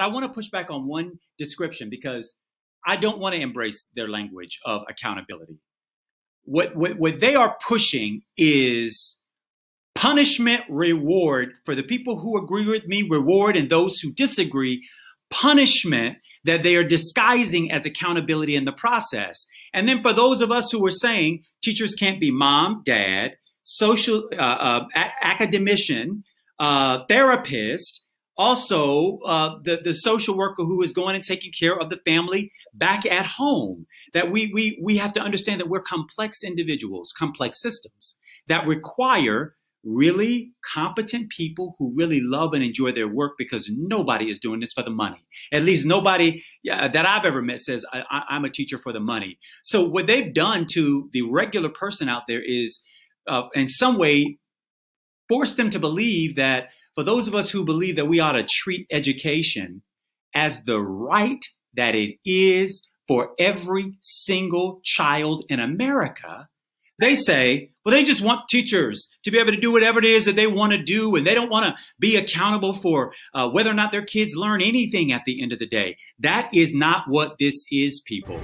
I want to push back on one description because I don't want to embrace their language of accountability. What, what, what they are pushing is punishment, reward for the people who agree with me, reward, and those who disagree, punishment that they are disguising as accountability in the process. And then for those of us who are saying teachers can't be mom, dad, social, uh, uh, academician, uh, therapist, also uh, the the social worker who is going and taking care of the family back at home. That we we we have to understand that we're complex individuals, complex systems that require really competent people who really love and enjoy their work because nobody is doing this for the money. At least nobody that I've ever met says I, am a teacher for the money. So what they've done to the regular person out there is, uh, in some way, force them to believe that for those of us who believe that we ought to treat education as the right that it is for every single child in America, they say, well, they just want teachers to be able to do whatever it is that they want to do, and they don't want to be accountable for uh, whether or not their kids learn anything at the end of the day. That is not what this is, people.